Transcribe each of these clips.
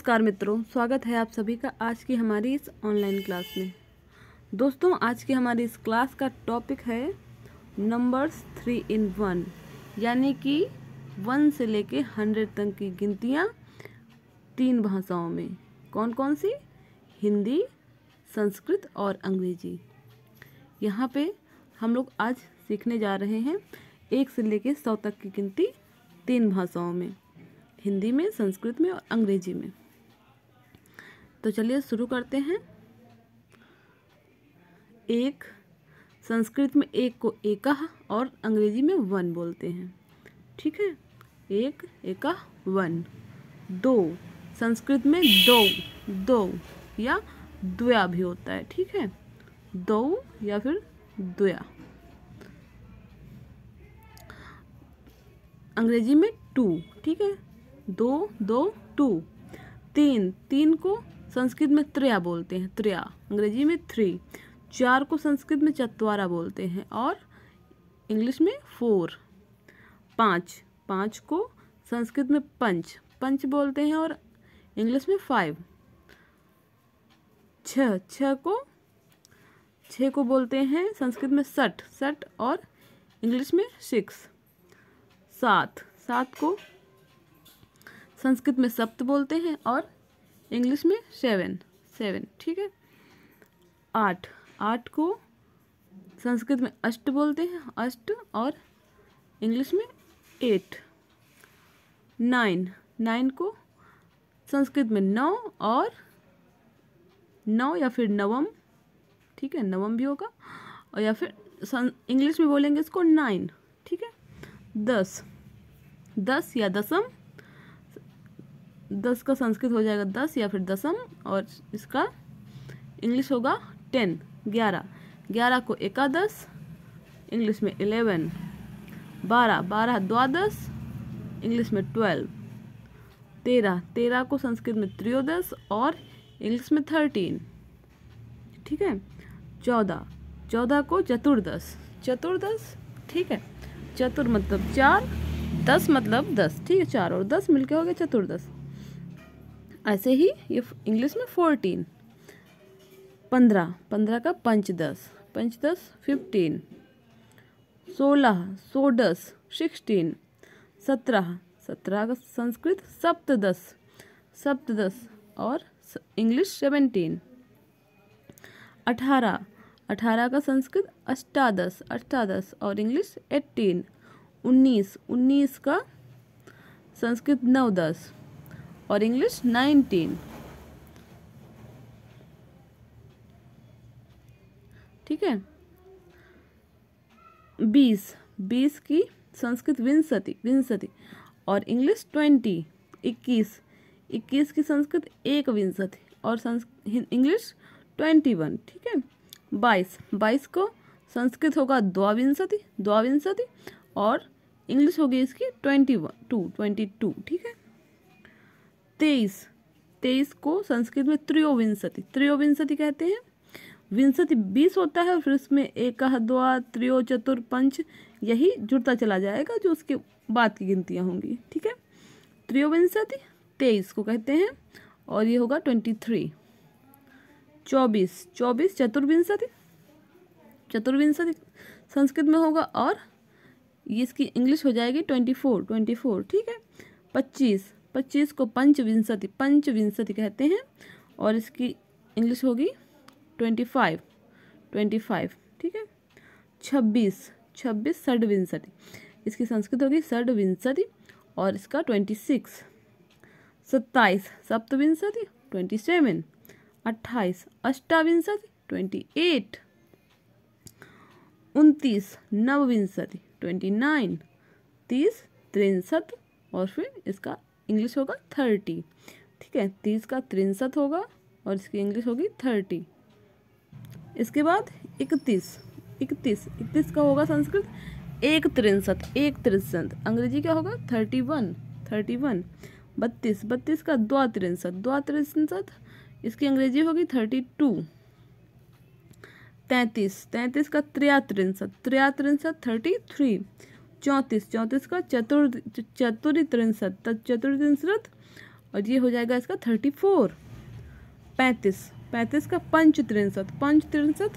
नमस्कार मित्रों, स्वागत है आप सभी का आज की हमारी इस ऑनलाइन क्लास में। दोस्तों, आज की हमारी इस क्लास का टॉपिक है नंबर्स थ्री इन वन यानी कि वन से लेके हंड्रेड तक की गिनतियाँ तीन भाषाओं में। कौन कौन सी? हिंदी, संस्कृत और अंग्रेज़ी। यहाँ पे हम लोग आज सीखने जा रहे हैं एक से लेके सौ तक की गिनती तीन भाषाओं में, हिंदी में, संस्कृत में और अंग्रेज़ी में। तो चलिए शुरू करते हैं। एक, संस्कृत में एक को एका और अंग्रेज़ी में वन बोलते हैं। ठीक है? एक एका वन। दो, संस्कृत में दो दो या द्वया भी होता है। ठीक है? दो या फिर द्वया। अंग्रेज़ी में टू। ठीक है? दो दो, टू। तीन तीन को संस्कृत में त्रया बोलते हैं, त्रया। अंग्रेज़ी में थ्री। चार को संस्कृत में चतवारा बोलते हैं और इंग्लिश में फोर। पाँच। पाँच को संस्कृत में पंच। पंच बोलते हैं और इंग्लिश में फाइव। छः। छः को छः को बोलते हैं, संस्कृत में सठ। सठ और इंग्लिश में सिक्स। सात। सात को संस्कृत में सप्त बोलते हैं और इंग्लिश में सेवन सेवन, ठीक है? आठ आठ को संस्कृत में अष्ट बोलते हैं, अष्ट और इंग्लिश में एट। नाइन नाइन को संस्कृत में नौ और नौ या फिर नवम, ठीक है? नवम भी होगा। और या फिर इंग्लिश में बोलेंगे इसको नाइन, ठीक है? दस दस या दसम दस का संस्कृत हो जाएगा दस या फिर दसम, और इसका इंग्लिश होगा टेन, ग्यारह। ग्यारह को एकादश, इंग्लिश में इलेवन। बारह बारह द्वादश, इंग्लिश में ट्वेल्व। तेरह तेरह को संस्कृत में त्रयोदश और इंग्लिश में थर्टीन। ठीक है? चौदह चौदह को चतुर्दश। चतुर्दश, ठीक है? चतुर मतलब चार, दस मतलब दस। ठीक है, चार और दस मिलके हो गए चतुर्दश। ऐसे ही ये इंग्लिश में फोर्टीन पंद्रह. पंद्रह का पंचदश पंचदश फिफ्टीन सोलह. सो दस सिक्सटीन सत्रह. सत्रह का संस्कृत सप्तदश सप्तदश और इंग्लिश सेवेंटीन अठारह. अठारह का संस्कृत अष्टादश अष्टादश और इंग्लिश एट्टीन उन्नीस. उन्नीस का संस्कृत नौ दस और इंग्लिश नाइनटीन ठीक है? बीस. बीस की संस्कृत विंसति विंसति और इंग्लिश ट्वेंटी इक्कीस. इक्कीस की संस्कृत एक विंसति और इंग्लिश ट्वेंटी वन ठीक है? बाईस. बाईस को संस्कृत होगा द्वाविंसति द्वाविंसति और इंग्लिश होगी इसकी twenty one to twenty two ठीक है? तेईस तेईस को संस्कृत में त्रियोविंसति त्रियोविंसति कहते हैं। विंशति बीस होता है, फिर उसमें एक द्वा त्रियो, चतुर, पंच, यही जुड़ता चला जाएगा, जो उसके बाद की गिनतियाँ होंगी, ठीक है? त्रियोविंसति तेईस को कहते हैं, और ये होगा ट्वेंटी थ्री। चौबीस चौबीस, चतुर्विंशति चतुर्विंशति संस्कृत में होगा, और ये इसकी इंग्लिश हो जाएगी ट्वेंटी फोर ट्वेंटी फोर, ठीक है? पच्चीस पच्चीस को पंचविंशति पंचविंशति कहते हैं, और इसकी इंग्लिश होगी ट्वेंटी फाइव ट्वेंटी फाइव, ठीक है? छब्बीस छब्बीस षडविंसति इसकी संस्कृत होगी षडविंसति और इसका ट्वेंटी सिक्स, सत्ताईस सप्तविंसति ट्वेंटी सेवन, अट्ठाईस अष्टाविंसति ट्वेंटी एट, उनतीस नवविंसति ट्वेंटी नाइन, तीस तिरसठ, और फिर इसका इंग्लिश होगा थर्टी, ठीक है? तीस का तिरसठ होगा और इसकी इंग्लिश होगी थर्टी। इसके बाद इकतीस इकतीस इकतीस का होगा संस्कृत, एक तिरसठ एक तिरसठ। अंग्रेज़ी क्या होगा? Thirty one thirty one. बत्तीस बत्तीस का द्वा तिरसठ द्वा तिरसठ, इसकी अंग्रेज़ी होगी थर्टी टू। तैंतीस तैंतीस का त्रिया तिरसठ त्रिया तिरसठ, थर्टी थ्री। चौंतीस चौंतीस का चतुर चतुरी त्रिंसठ चतुर्त्रिंसठ और ये हो जाएगा इसका थर्टी फोर पैंतीस पैंतीस का पंच त्रिंसठ पंच त्रिंसठ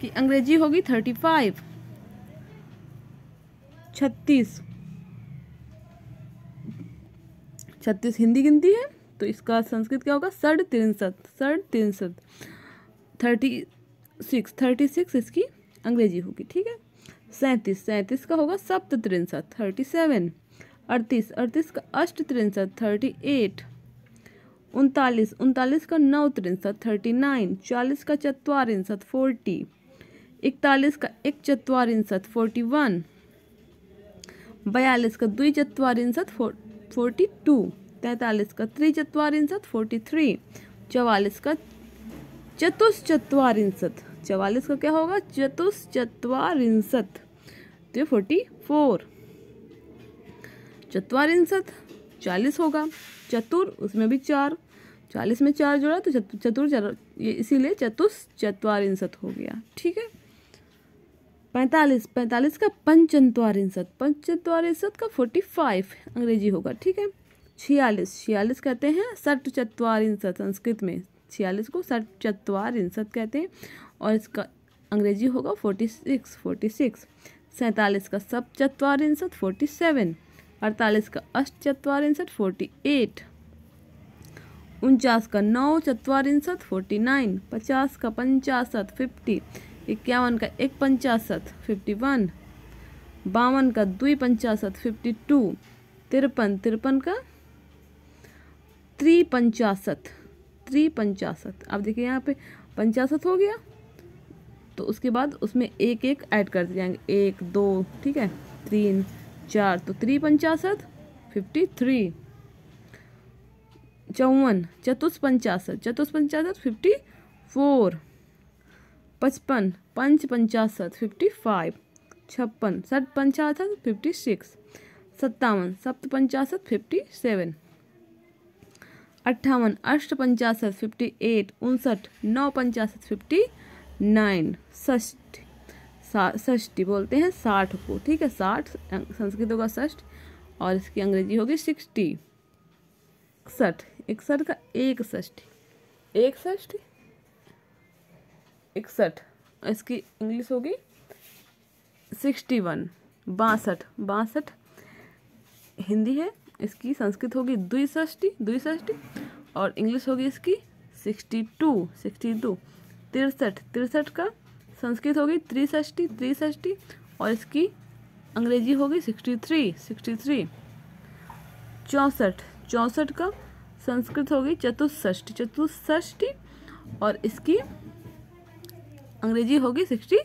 की अंग्रेज़ी होगी थर्टी फाइव छत्तीस। छत्तीस हिंदी गिनती है तो इसका संस्कृत क्या होगा? सड़ तिरसठ सड़ तिरसठ थर्टी सिक्स थर्टी सिक्स इसकी अंग्रेज़ी होगी, ठीक है? सैंतीस सैंतीस का होगा सप्त त्रिंसठ थर्टी सेवन, अड़तीस अड़तीस का अष्ट त्रिंसठ थर्टी एट, उनतालीस उनतालीस का नौ त्रिंसठ थर्टी नाइन, चालीस का चतवारिंसठ फोर्टी, इकतालीस का एक चतवारिंसठ फोर्टी वन, बयालीस का द्वि चतवारिंसठ फोर्टी टू, तैंतालीस का त्रिचत्वारिंसठ फोर्टी थ्री, चवालीस का चतुश्चत्वारिंसठ चवालीस का क्या होगा? चतुश्चत्वारिंसठ तो ये फोर्टी फोर चतवारिंसठ चालीस होगा। चतुर, उसमें भी चार। चालीस में चार जोड़ा तो चतुर चतुर ये इसीलिए चतुश्चत्वारिंसठ हो गया। ठीक है? पैंतालीस पैंतालीस का पंचत्वारिंसठ पंचत्वारिंसठ का फोर्टी फाइव अंग्रेज़ी होगा, ठीक है? छियालीस छियालीस कहते हैं सठ चतवारिंसठ संस्कृत में। छियालीस को सठ चतवारिंसठ कहते हैं। और इसका अंग्रेज़ी होगा फोर्टी सिक्स फोर्टी सिक्स सैंतालीस का सब चतवारिंसठ फोर्टी सेवन अड़तालीस का अष्ट चतवारिंसठ फोर्टी एट उनचास का नौ चतवारिंसठ फोर्टी नाइन पचास का पंचासठ फिफ्टी इक्यावन का एक पंचाशत फिफ्टी वन बावन का दुई पंचाशत फिफ्टी टू तिरपन तिरपन का त्रिपंचाशत त्रिपंचाशत अब देखिए यहाँ पे पंचाशत हो गया। तो उसके बाद उसमें एक एक ऐड कर जाएँगे। एक, दो, ठीक है? तीन, चार तो त्रिपंचाशत फिफ्टी थ्री चौवन चतुष्पंचाशत चतुष्पंचाशत फिफ्टी फोर पचपन पंच पंचाशत फिफ्टी फाइव छप्पन, सठ पंचाशत फिफ्टी सिक्स सत्तावन सप्त पंचाशत फिफ्टी सेवन अट्ठावन अष्ट पंचाशत फिफ्टी एट उनसठ नौ पंचाशत फिफ्टी नाइन, षष्ठ। षष्ठी बोलते हैं साठ को, ठीक है? साठ, संस्कृत होगा षष्ठ और इसकी अंग्रेज़ी होगी सिक्सटी। इकसठ इकसठ का एक षष्ठी। एक षष्ठी? इकसठ। इसकी इंग्लिश होगी सिक्सटी वन, बासठ। बासठ हिंदी है, इसकी संस्कृत होगी द्विष्ठी द्विष्ठी और इंग्लिश होगी इसकी सिक्सटी टू सिक्सटी टू। तिरसठ तिरसठ का संस्कृत होगी त्रिष्ठी त्रिष्ठी और इसकी अंग्रेज़ी होगी सिक्सटी थ्री सिक्सटी थ्री। चौंसठ चौंसठ का संस्कृत होगी चतुष्ठी चतुष्ठी और इसकी अंग्रेज़ी होगी सिक्सटी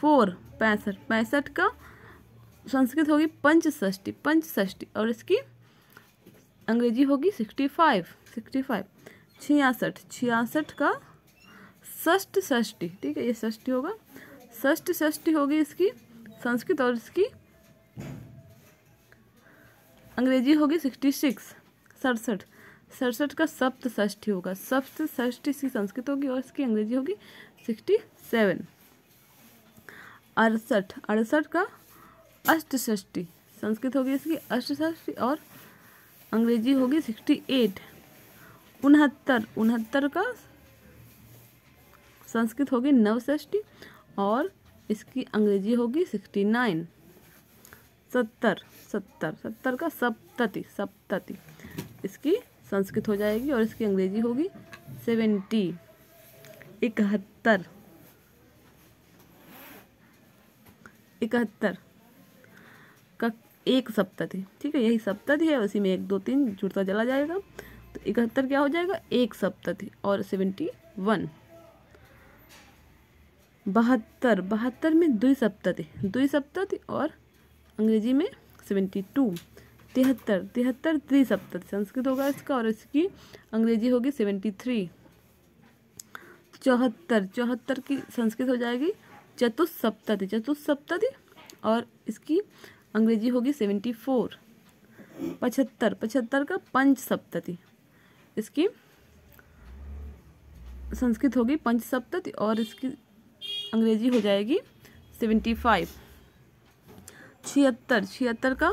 फोर, पैंसठ पैंसठ का संस्कृत होगी पंचष्टी पंचष्टी और इसकी अंग्रेज़ी होगी सिक्सटी फाइव सिक्सटी फाइव। छियासठ छियासठ का षष्ट षष्टी ठीक है, ये षष्टी होगा। षष्ट षष्टी होगी इसकी, संस्कृत और इसकी अंग्रेज़ी होगी सिक्सटी सिक्स सड़सठ। सड़सठ का सप्त षष्ठी होगा। सप्त षष्ठी इसकी संस्कृत होगी और इसकी अंग्रेज़ी होगी सिक्सटी सेवन अड़सठ अड़सठ का अष्टष्टी संस्कृत होगी इसकी अष्टष्टी और अंग्रेज़ी होगी सिक्सटी एट उनहत्तर उनहत्तर का संस्कृत होगी नवष्टी और इसकी अंग्रेज़ी होगी सिक्सटी नाइन। सत्तर सत्तर सत्तर का सप्तति सप्तति। इसकी संस्कृत हो जाएगी और इसकी अंग्रेज़ी होगी सेवेंटी। इकहत्तर। इकहत्तर का एक सप्तति, ठीक है, यही सप्तति है, उसी में एक, दो, तीन जुड़ता चला जाएगा। तो इकहत्तर क्या हो जाएगा? एक सप्तति और सेवेंटी वन। बहत्तर बहत्तर में दुई सप्तति दुई सप्तति और अंग्रेज़ी में सेवेंटी टू तिहत्तर तिहत्तर त्रिसप्तति संस्कृत होगा इसका और इसकी अंग्रेज़ी होगी सेवेंटी थ्री चौहत्तर चौहत्तर की संस्कृत हो जाएगी चतुस्सप्तति चतुस्सप्तति और इसकी अंग्रेज़ी होगी सेवेंटी फोर पचहत्तर पचहत्तर का पंच सप्तति इसकी संस्कृत होगी पंच सप्तति और इसकी अंग्रेज़ी हो जाएगी सेवेंटी फाइव छिहत्तर छिहत्तर का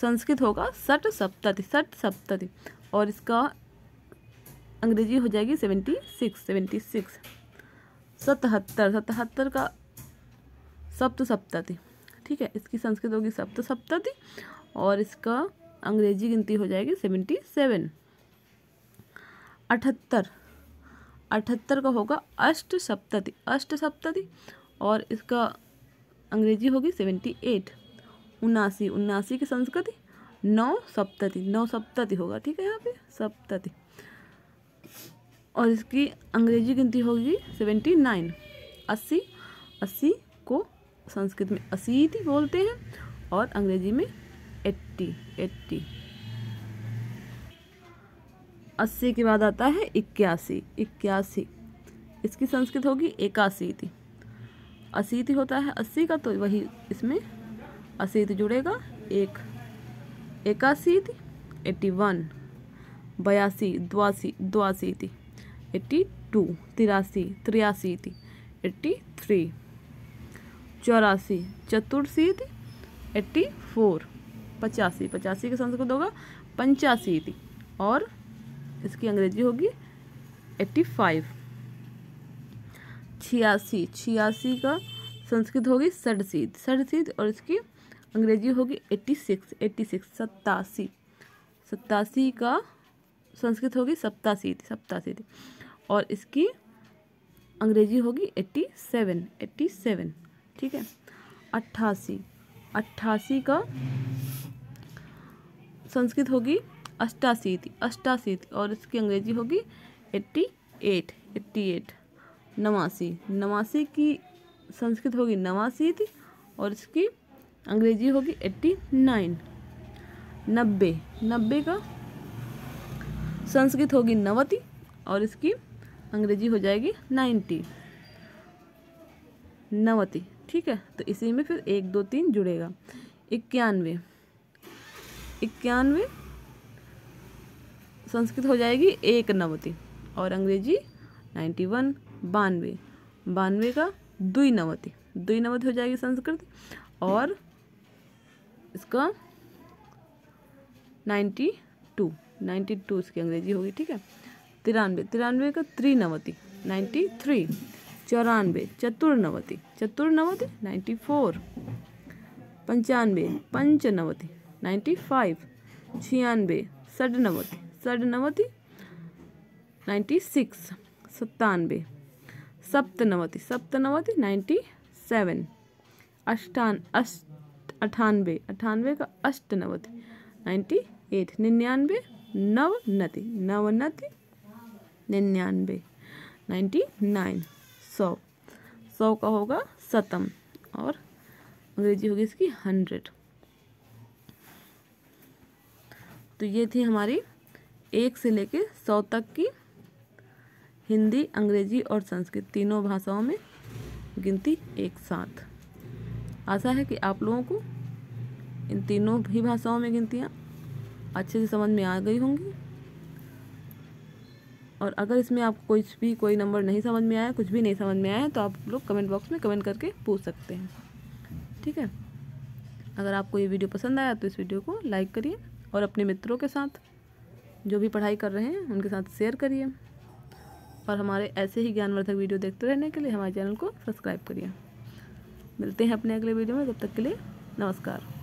संस्कृत होगा सठ सप्तति सठ सप्तति. और इसका अंग्रेज़ी हो जाएगी सेवेंटी सिक्स सेवेंटी सिक्स सतहत्तर सतहत्तर का सप्त सप्तति. ठीक है, इसकी संस्कृत होगी सप्त सप्तति और इसका अंग्रेज़ी गिनती हो जाएगी सेवेंटी सेवन अठहत्तर अठहत्तर का होगा अष्ट सप्तति अष्ट सप्तति और इसका अंग्रेज़ी होगी सेवेंटी एट। उन्नासी उन्नासी की संस्कृति नौ सप्तति नौ सप्तति होगा, ठीक है यहाँ पे? सप्तति। और इसकी अंग्रेज़ी गिनती होगी सेवेंटी नाइन। अस्सी अस्सी को संस्कृत में असीति बोलते हैं और अंग्रेज़ी में एट्टी एट्टी। अस्सी के बाद आता है इक्यासी इक्यासी। इसकी संस्कृत होगी एकाशीति अशीति होता है अस्सी का तो वही इसमें अशीत जुड़ेगा। एक एकाशीति एट्टी वन। बयासी, द्वासी द्वाशीति एट्टी टू, तिरासी त्रियाशीति एट्टी थ्री। चौरासी चतुर्शीति एट्टी फोर। पचासी पचासी का संस्कृत होगा पंचाशीति और इसकी अंग्रेज़ी होगी एट्टी फाइव। छियासी छियासी का संस्कृत होगी सडसीद। सडसीद और इसकी अंग्रेज़ी होगी एट्टी सिक्स एट्टी सिक्स, सत्तासी। सत्तासी का संस्कृत होगी सप्तासी सप्तासी और इसकी अंग्रेज़ी होगी एट्टी सेवन एट्टी सेवन, ठीक है? अट्ठासी अट्ठासी का संस्कृत होगी अष्टाशीति अष्टाशीति और इसकी अंग्रेज़ी होगी एट्टी एट एट्टी एट, नवासी। नवासी की संस्कृत होगी नवासीति और इसकी अंग्रेज़ी होगी एट्टी नाइन। नब्बे नब्बे का संस्कृत होगी नवति और इसकी अंग्रेज़ी हो जाएगी नाइन्टी नवति ठीक है? तो इसी में फिर एक, दो, तीन जुड़ेगा। इक्यानवे इक्यानवे संस्कृत हो जाएगी एक नवति और अंग्रेज़ी नाइन्टी वन, बानवे। बानवे का दुई नवति। दुई नवति हो जाएगी संस्कृत और इसका नाइन्टी टू। नाइन्टी टू इसकी अंग्रेज़ी होगी, ठीक है? तिरानवे। तिरानवे का त्रिनवति नाइन्टी थ्री। चौरानवे। चतुर्नवति चतुर्नवति नाइन्टी फोर। पंचानवे। पंचनवति नाइन्टी फाइव। छियानवे। षडनवति षडनवति नाइन्टी सिक्स सत्तानवे सप्तनवति सप्तनवति नाइन्टी सेवन अष्टान, अष्ट, अठानवे अठानवे का अष्टनवति नाइन्टी एट निन्यानवे, नवनति नवनति, निन्यानवे नाइन्टी नाइन सौ सौ का होगा सतम, और अंग्रेज़ी होगी इसकी हंड्रेड तो ये थी हमारी एक से लेके सौ तक की हिंदी, अंग्रेज़ी और संस्कृत तीनों भाषाओं में गिनती एक साथ। आशा है कि आप लोगों को इन तीनों भी भाषाओं में गिनतियाँ अच्छे से समझ में आ गई होंगी। और अगर इसमें आपको कुछ भी, कोई नंबर नहीं समझ में आया, कुछ भी नहीं समझ में आया तो आप लोग कमेंट बॉक्स में कमेंट करके पूछ सकते हैं। ठीक है? अगर आपको ये वीडियो पसंद आया तो इस वीडियो को लाइक करिए और अपने मित्रों के साथ जो भी पढ़ाई कर रहे हैं, उनके साथ शेयर करिए। और हमारे ऐसे ही ज्ञानवर्धक वीडियो देखते रहने के लिए हमारे चैनल को सब्सक्राइब करिए। मिलते हैं अपने अगले वीडियो में, तब तक के लिए नमस्कार।